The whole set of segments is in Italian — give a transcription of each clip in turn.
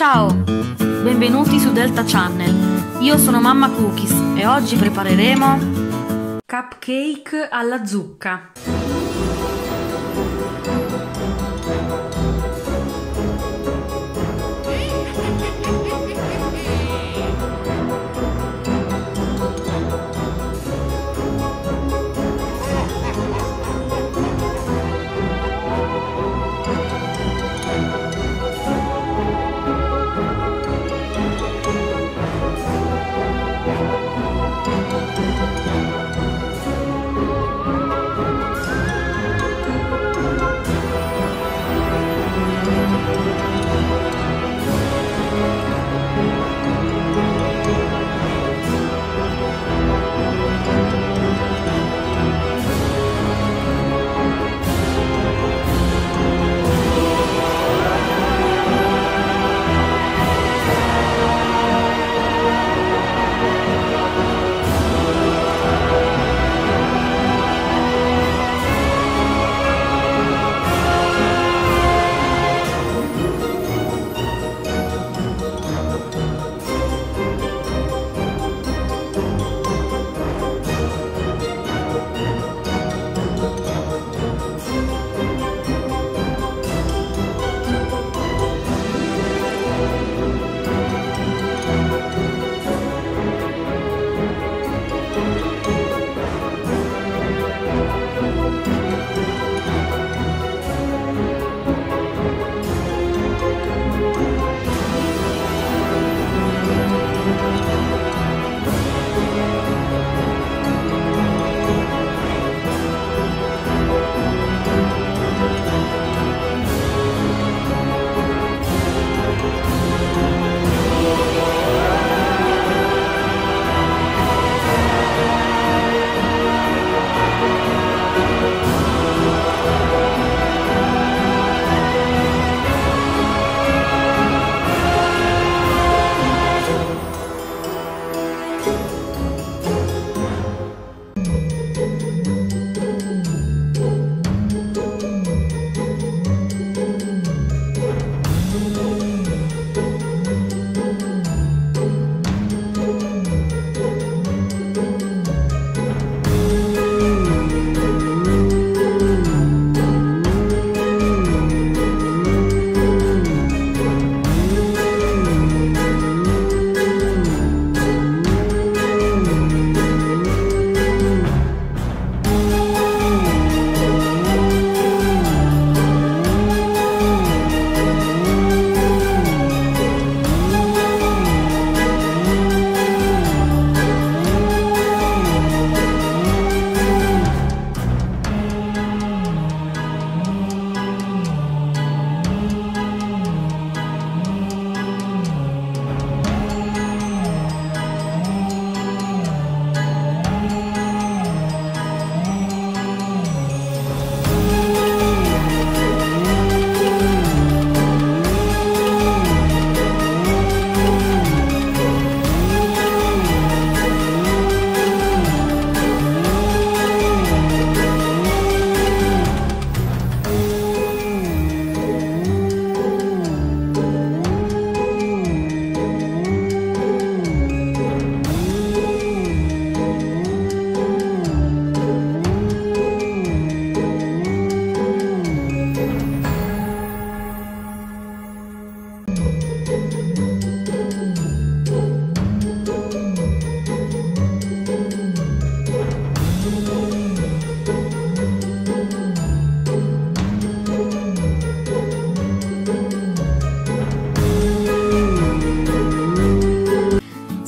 Ciao, benvenuti su Delta Channel. Io sono Mamma Cookies e oggi prepareremo cupcake alla zucca.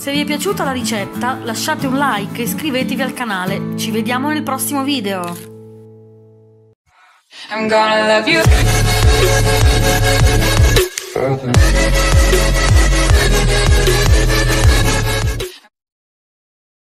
Se vi è piaciuta la ricetta lasciate un like e iscrivetevi al canale. Ci vediamo nel prossimo video. I'm gonna love you.